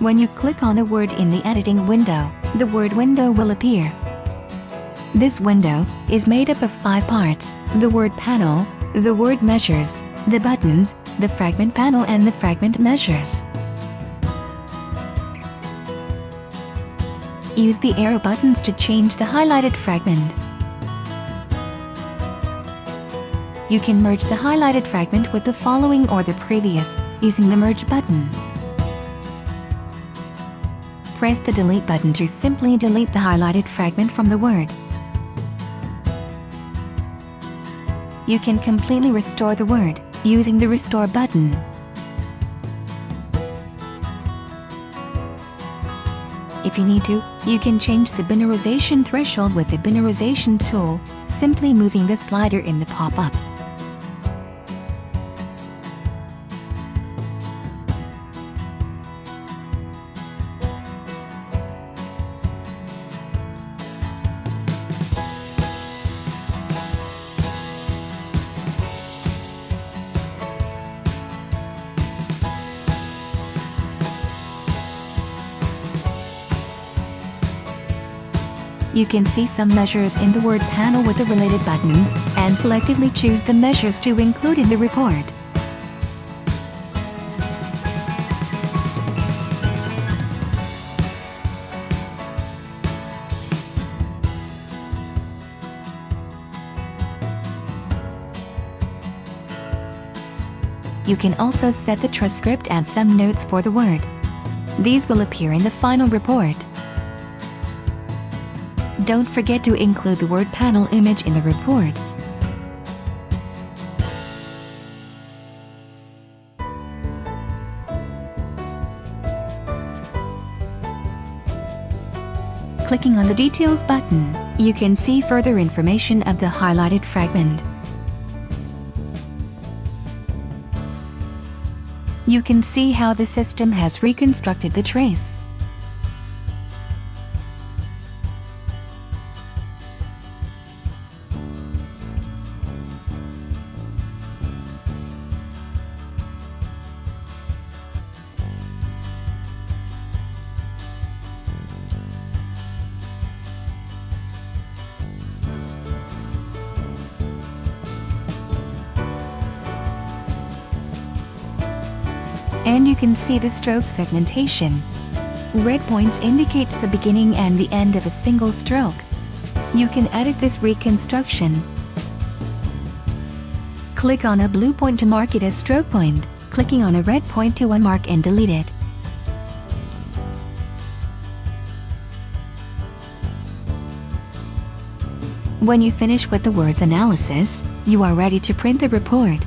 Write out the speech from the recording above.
When you click on a word in the editing window, the word window will appear. This window is made up of five parts, the word panel, the word measures, the buttons, the fragment panel and the fragment measures. Use the arrow buttons to change the highlighted fragment. You can merge the highlighted fragment with the following or the previous, using the merge button. Press the delete button to simply delete the highlighted fragment from the word. You can completely restore the word, using the restore button. If you need to, you can change the binarization threshold with the binarization tool, simply moving the slider in the pop-up. You can see some measures in the word panel with the related buttons, and selectively choose the measures to include in the report. You can also set the transcript and some notes for the word. These will appear in the final report. Don't forget to include the word panel image in the report. Clicking on the Details button, you can see further information of the highlighted fragment. You can see how the system has reconstructed the trace. And you can see the stroke segmentation. Red points indicates the beginning and the end of a single stroke. You can edit this reconstruction. Click on a blue point to mark it as stroke point, clicking on a red point to unmark and delete it. When you finish with the words analysis, you are ready to print the report.